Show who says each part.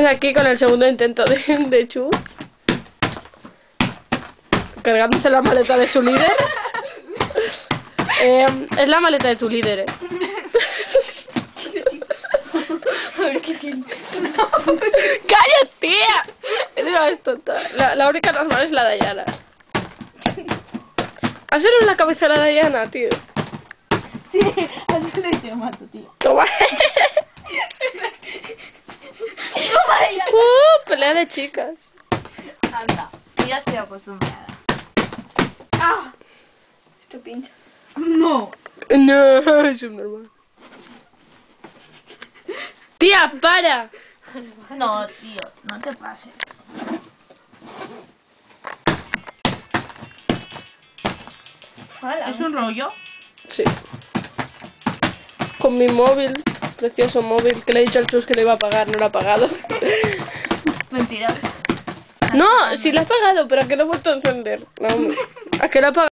Speaker 1: Estamos aquí con el segundo intento de, de Chu. Cargándose la maleta de su líder. Eh, es la maleta de tu líder, eh. ¡Cállate, tía! Eres una tonta. La, la única normal es la Dayana. Hazlo en la cabeza de la Dayana, tío.
Speaker 2: Sí, así le yo mato, tío.
Speaker 1: Toma. Uh, pelea de chicas.
Speaker 2: Anda, ya estoy acostumbrada.
Speaker 3: ¡Ah! Esto pincha.
Speaker 2: No.
Speaker 1: No, es un normal. Tía, para.
Speaker 2: No, tío, no te pases. ¿Es un rollo?
Speaker 1: Sí. Con mi móvil, precioso móvil, que le he dicho al Chus que lo iba a pagar, no lo ha pagado.
Speaker 2: Mentira.
Speaker 1: No, sí lo ha pagado, pero a que lo he vuelto a encender. No, a que lo ha pagado.